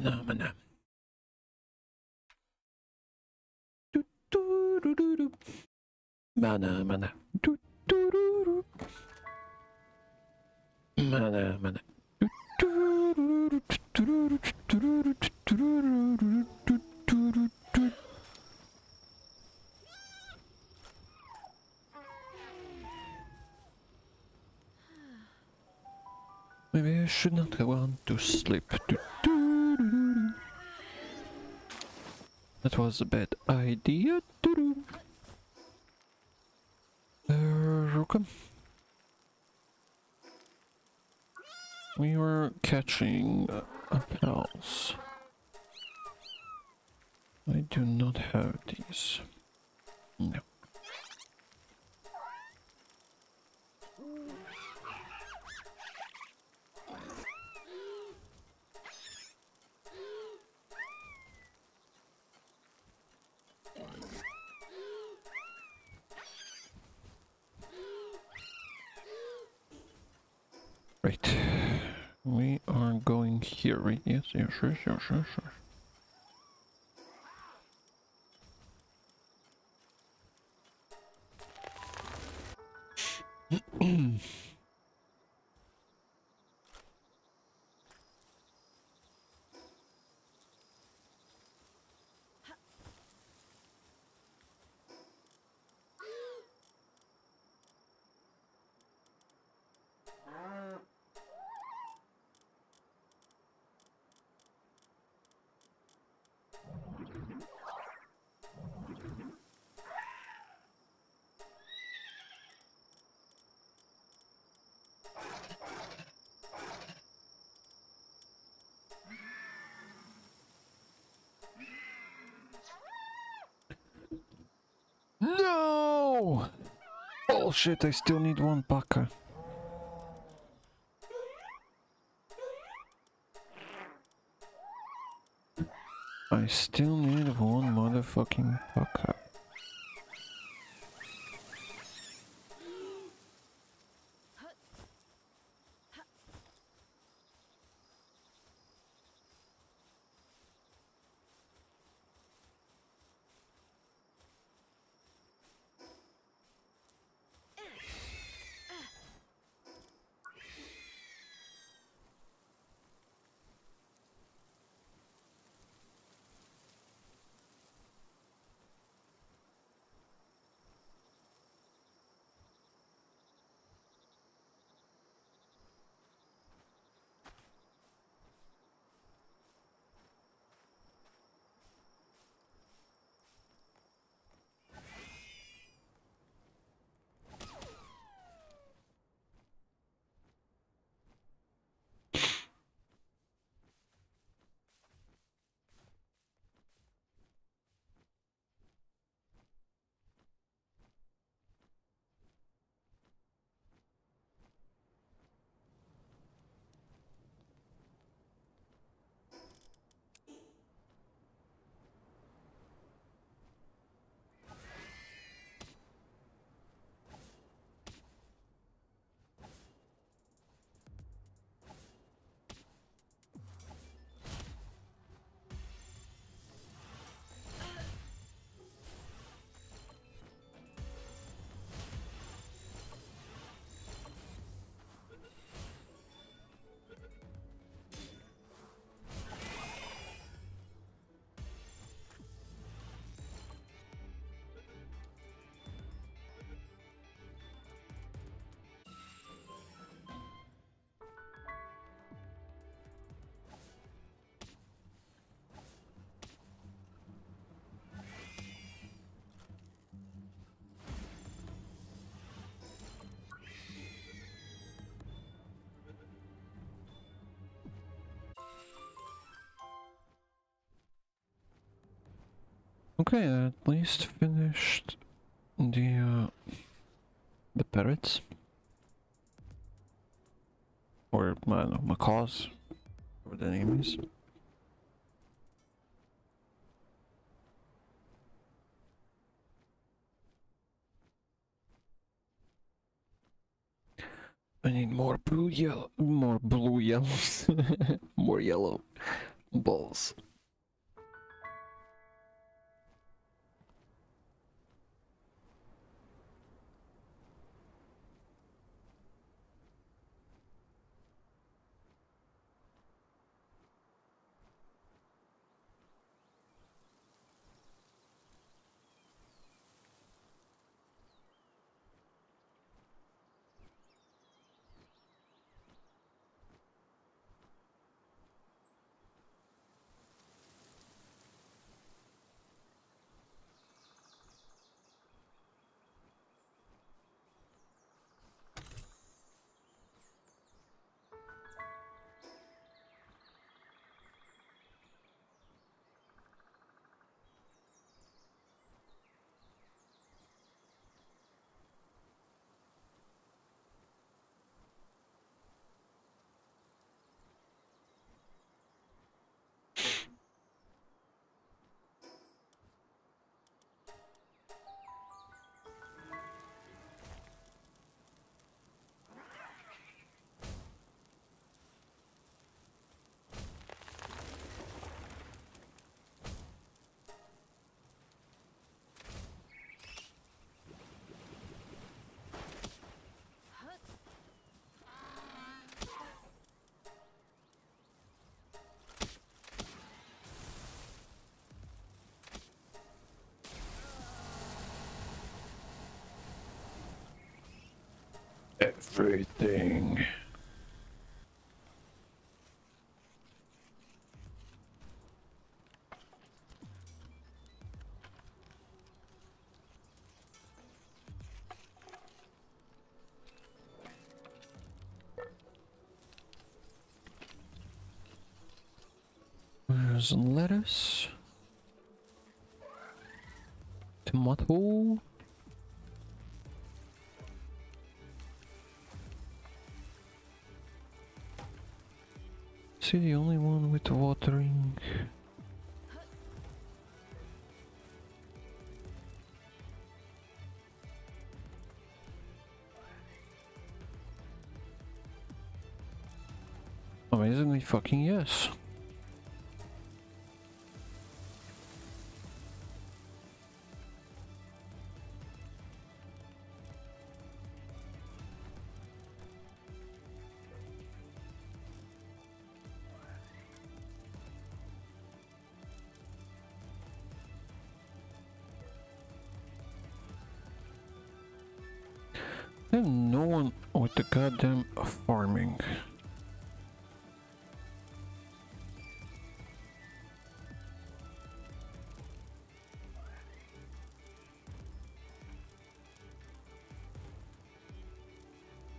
phenomena. Do, do, do, do, do. Mana, mana. Do, do, do, do. Mana, mana. Maybe I should not go on to sleep. Do, do. That was a bad idea. Do, do. Uh, okay. We were catching a pals. I do not have these. No. Right. We are going here, right? Yes, yes, sure, sure, sure. No! Oh shit, I still need one baka. I still need one motherfucking baka. Okay, I at least finished the uh, the parrots. Or I don't know, macaws, whatever the name is. I need more blue yellow, more blue yellows, more yellow Balls. Everything. There's lettuce. Tomato. He the only one with watering? Amazingly fucking yes. There's no one with the goddamn farming.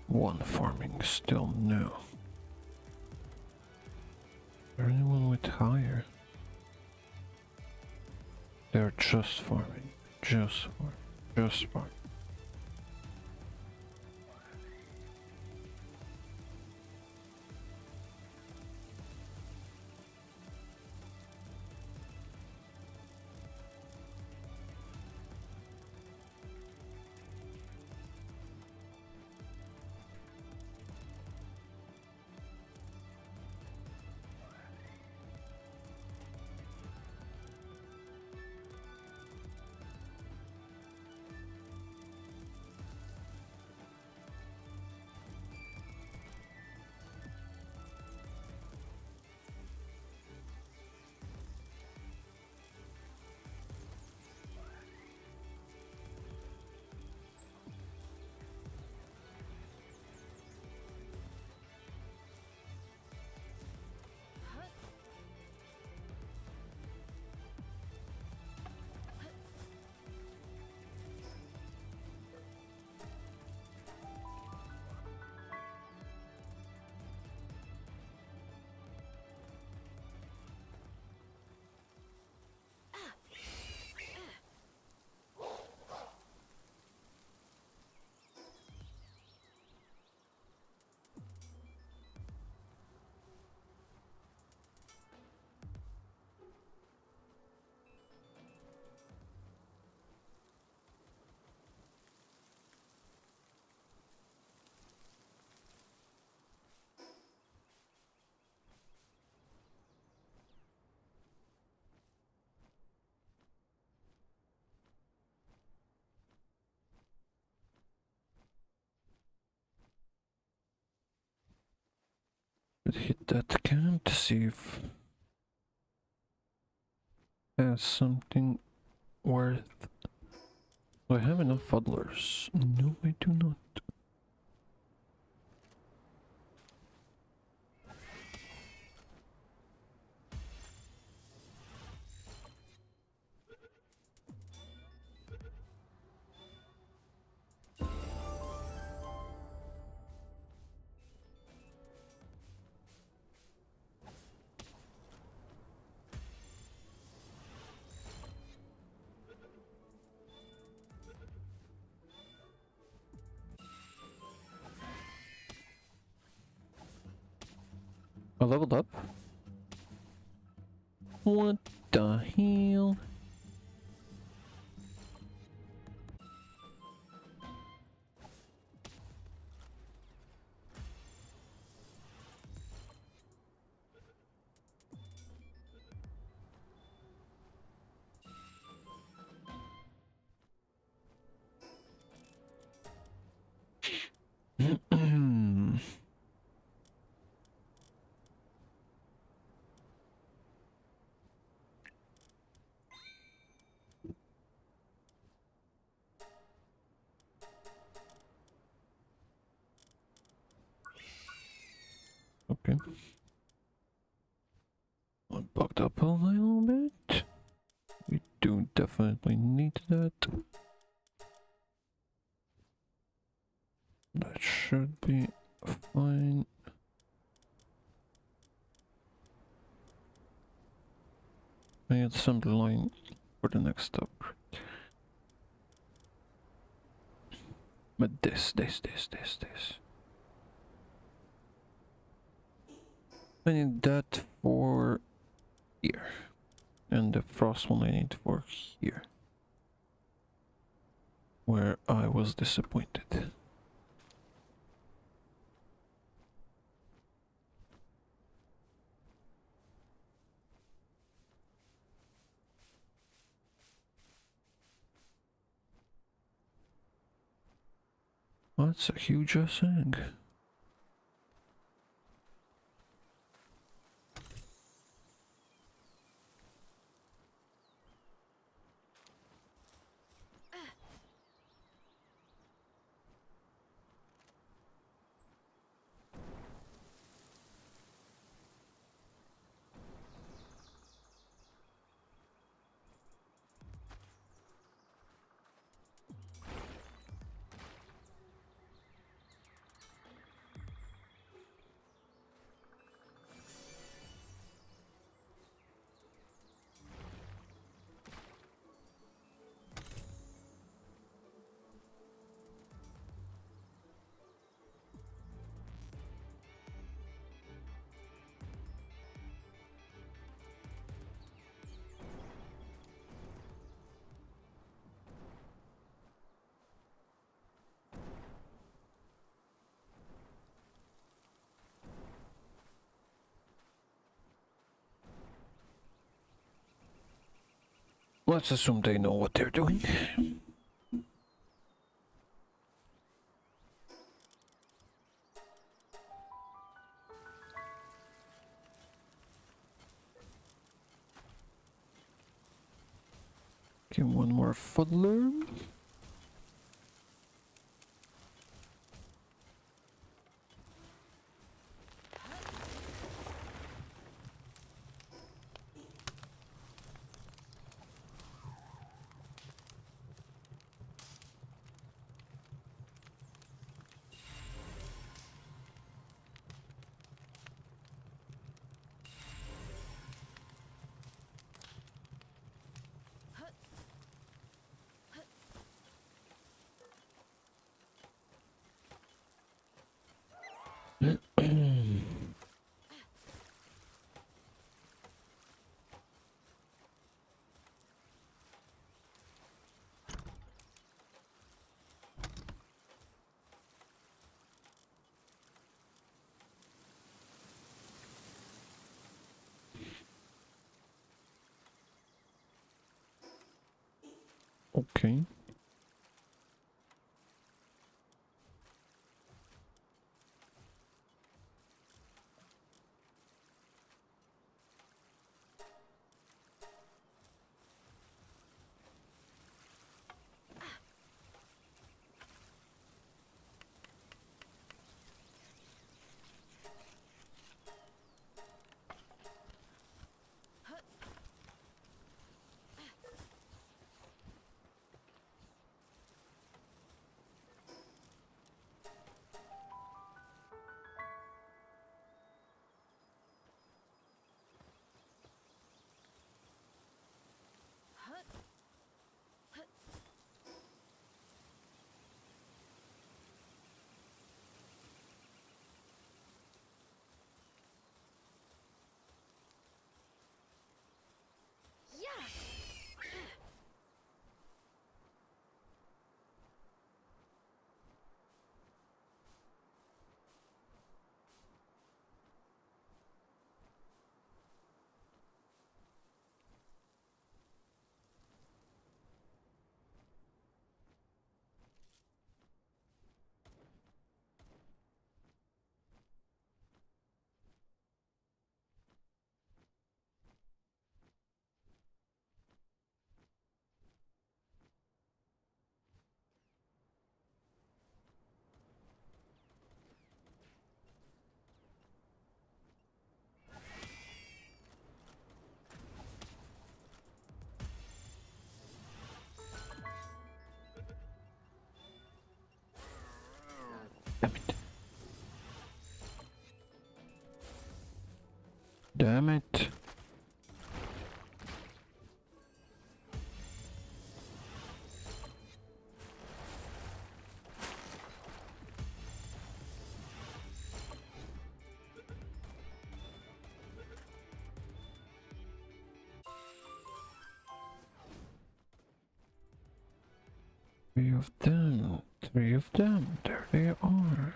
One farming still no. There anyone with higher? They're just farming. Just farming. Just farming. Hit that camp to see if has something worth. Do I have enough fuddlers? No, I do not. Leveled up. What the? Okay. I'm bugged up a little bit. We do definitely need that. That should be fine. I had some line for the next upgrade. But this, this, this, this, this. I need that for here. And the frost one I need for here. Where I was disappointed. That's a huge thing. Let's assume they know what they're doing. Okay, one more fuddler. Okay. Damn it. Three of them, three of them, there they are.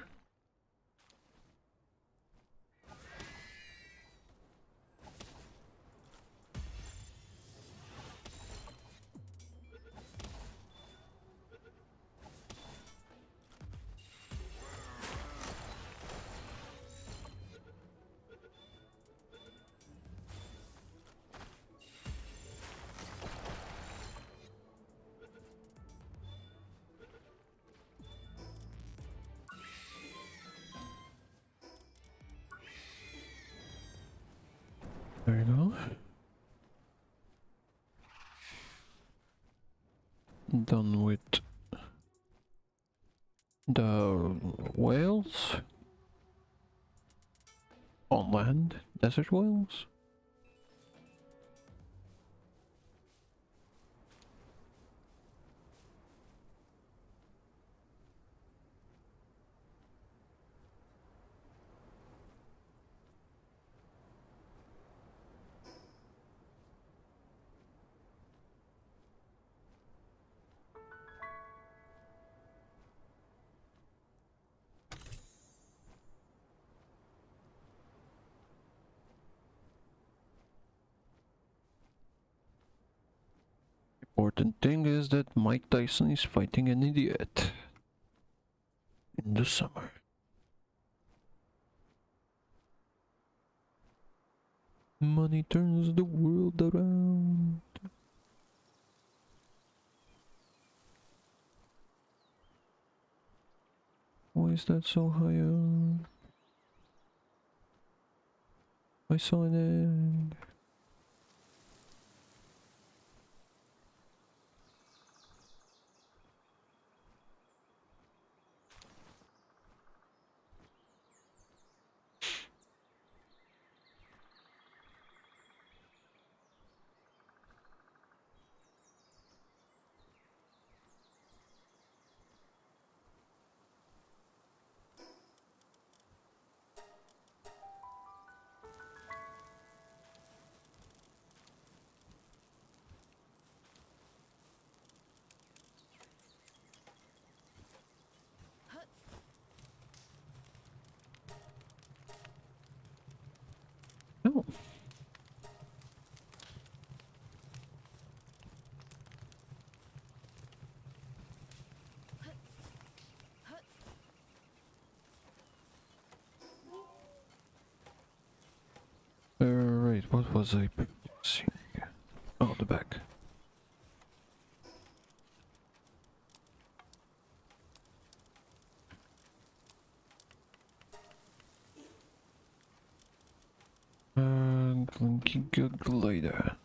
There you go. Done with the whales on land, desert whales. Important thing is that Mike Tyson is fighting an idiot in the summer. Money turns the world around. Why is that so high up? I saw an egg. No. Alright, what was I seeing? Oh, the back. And Glinky Glider.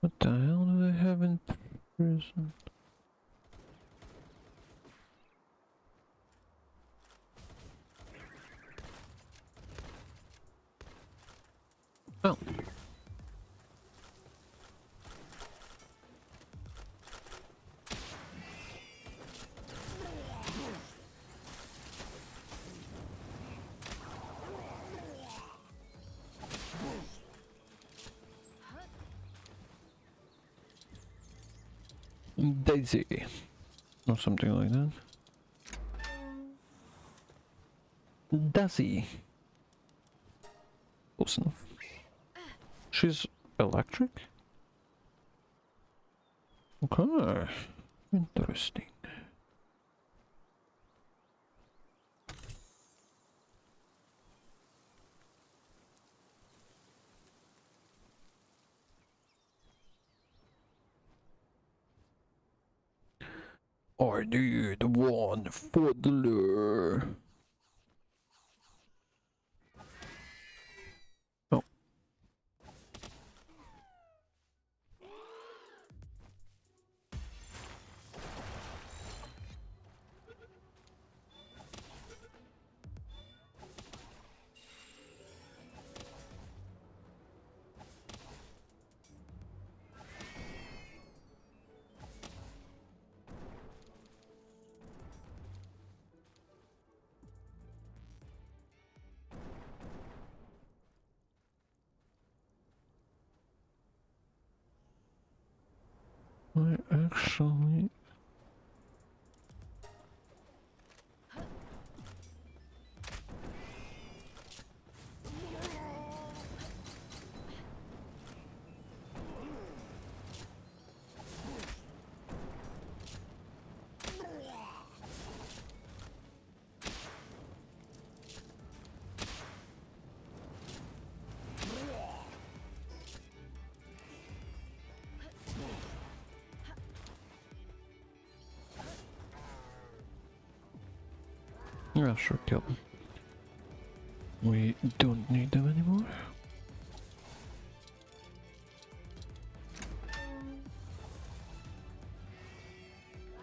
What the hell do they have in prison? Oh. Daisy. Or something like that. Daisy. Close enough. She's electric? Okay. Interesting. I need one for Yeah, sure, kill them. We don't need them anymore.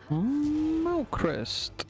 Hmm, Malcrest.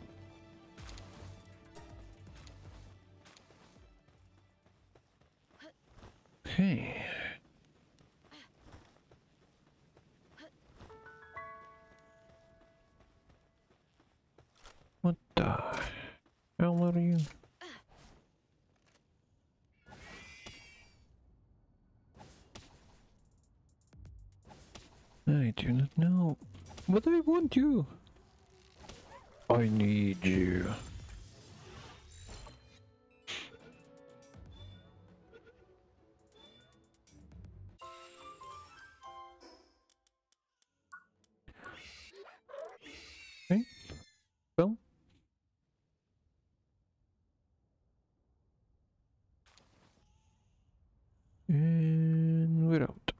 And we're out.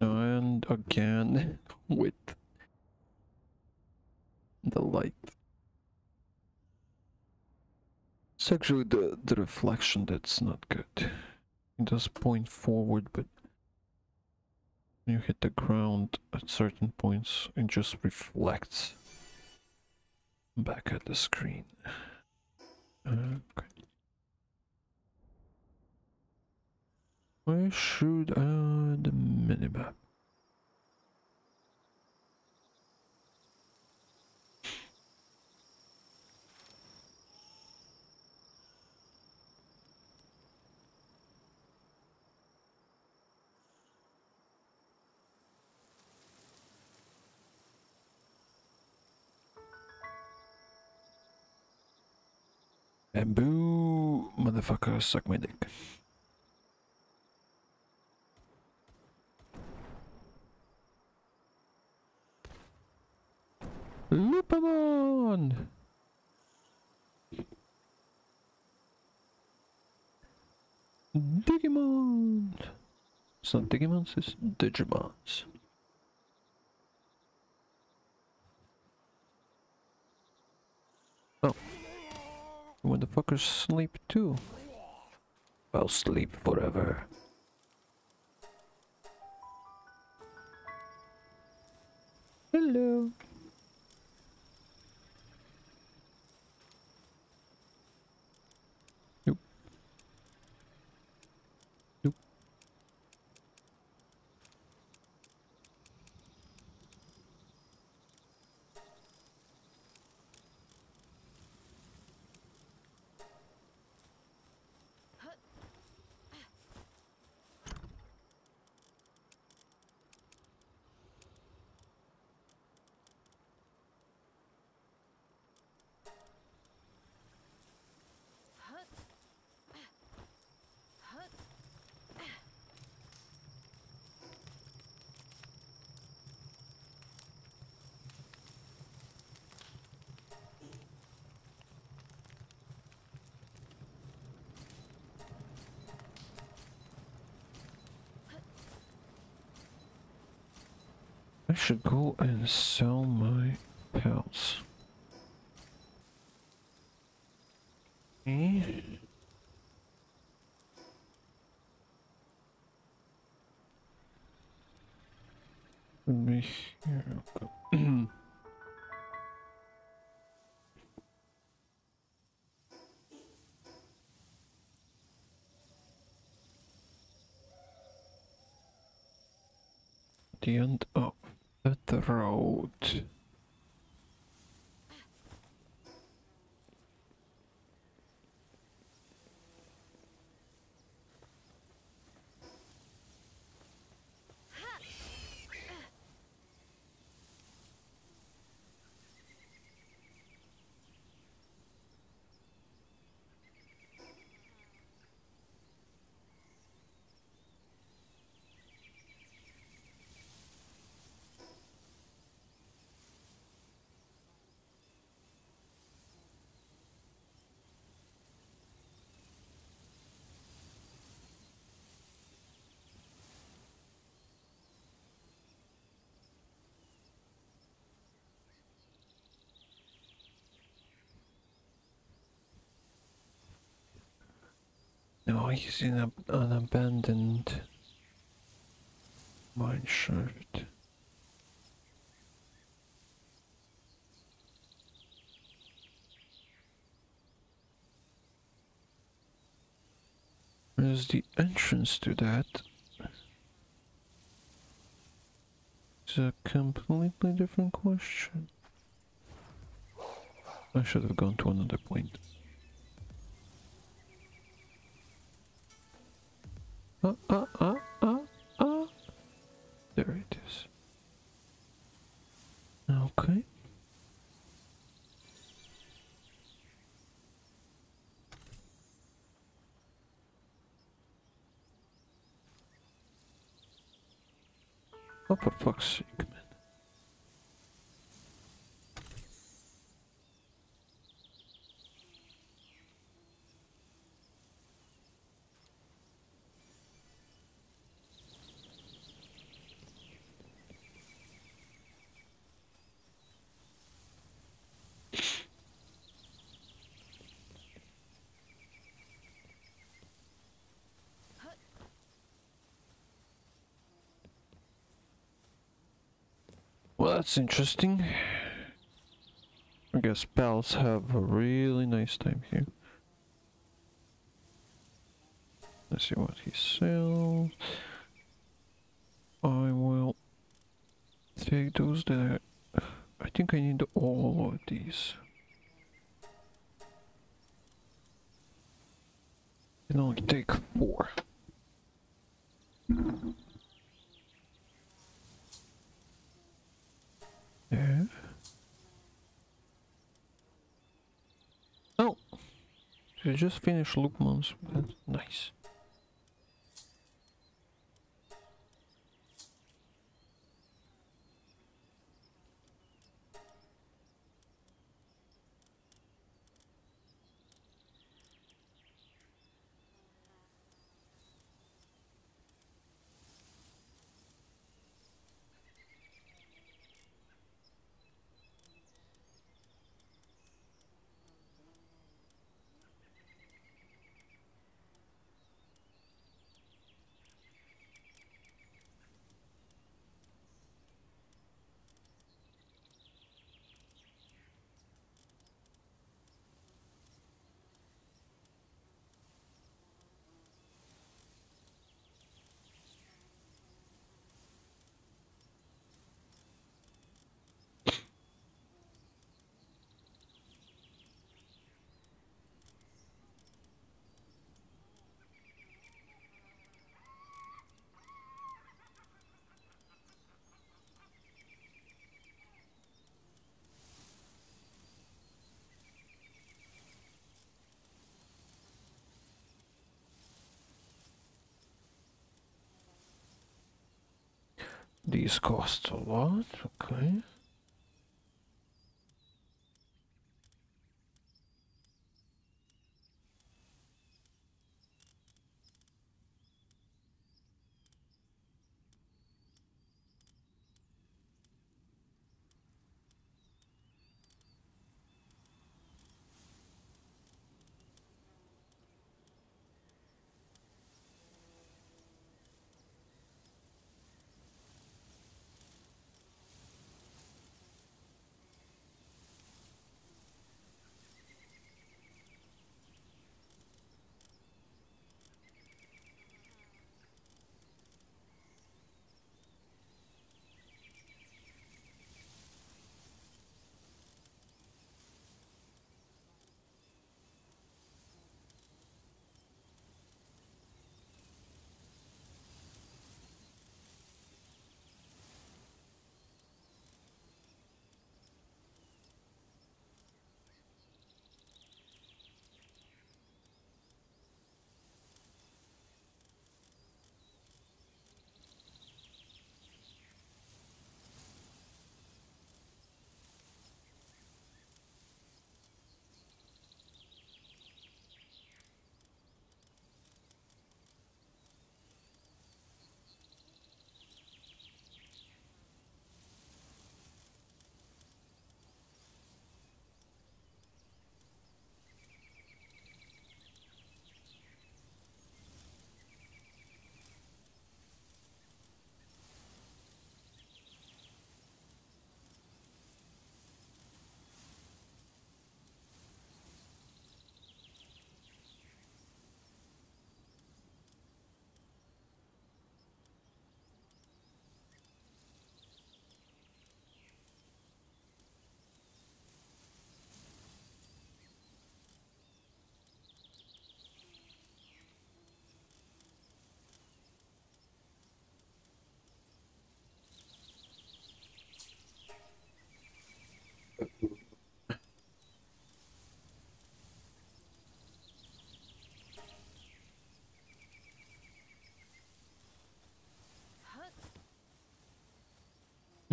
And again with the light. It's actually the, the reflection that's not good. It does point forward, but you hit the ground at certain points, it just reflects back at the screen. Okay. Where should uh, the minimap? And boo, motherfucker, suck my dick. Lupamon! Digimon! It's not Digimons, it's Digimons. Oh. Motherfuckers sleep too. I'll sleep forever. Hello. Should go and sell my pals. Okay. Hmm? Would be here. okay. the end of the road. No, he's in a, an abandoned mine shaft. Where's the entrance to that? It's a completely different question. I should have gone to another point. Uh, uh, uh, uh, uh. There it is. Okay. Oh, for fuck's sake, man. That's interesting. I guess pals have a really nice time here. Let's see what he sells. I will take those that I, I think I need all of these. Can only take four. Oh, you just finished Lukman's. Nice. These cost a lot, okay.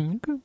Okay.